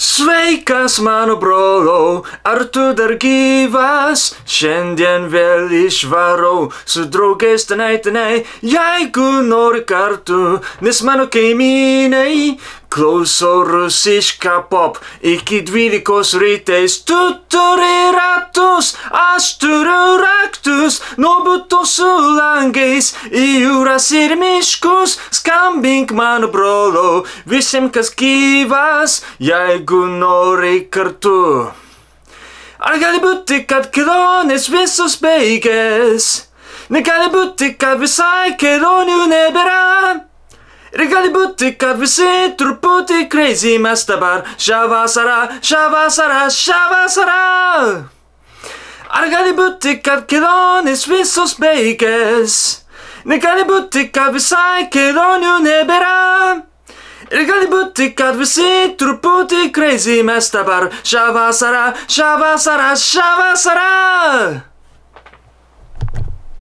Sveikas, mano brolau, ar tu dar gyvas? Šiandien vėl išvarau su draugais tenai tenai, jeigu nori kartu, nes mano kaimynai klauso rusišką pop iki dvylikos rytais. Tu turi ratus, aš turiu raktus, nuo būtų su langais į jūras ir miškus, skambink mano brolau, visiems kas gyvas, jeigu nori kartu. Ar gali būti, kad kelionės visos baigės? Negali būti, kad visai kelionių nebėra. Ir gali būti, kad visi truputį crazy mes dabar šią vasarą, šią vasarą, šią vasarą. Ar gali būti, kad kelionės visos baigės? Negali būti, kad visai kelionių nebėra. Ir gali būti, kad visi truputį crazy mes dabar šią vasarą, šią vasarą, šią vasarą.